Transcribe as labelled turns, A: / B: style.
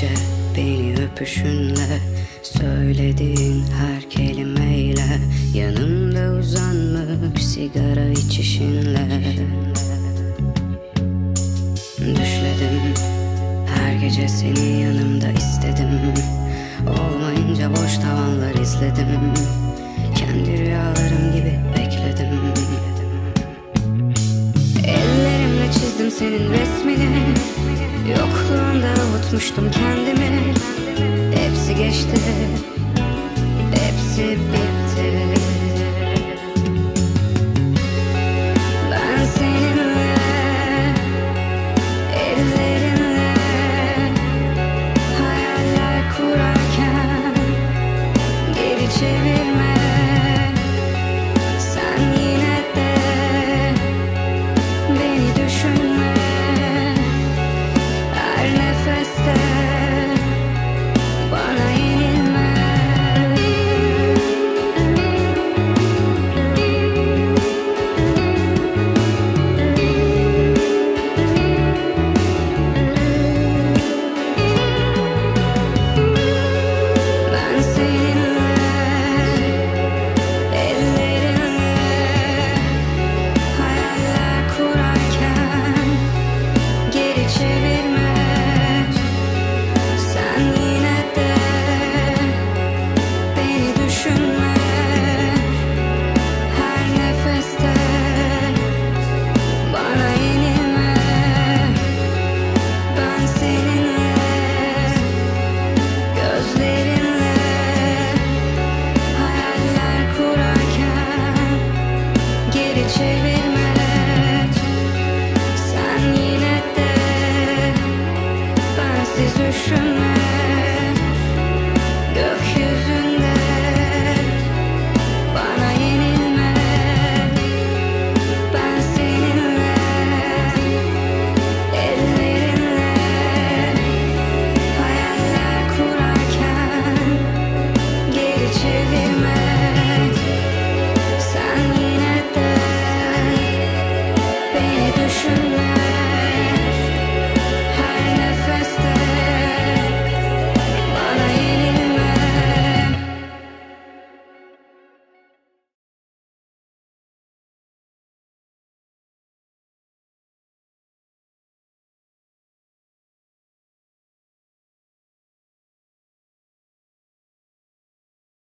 A: gece beni öpüşünle Söylediğin her kelimeyle. Yanımda uzanmış sigara içişinle. Düşledim her gece seni yanımda istedim. Olmayınca boş tavanlar izledim. Senin resmini. Yokluğunda avutmuştum kendimi just that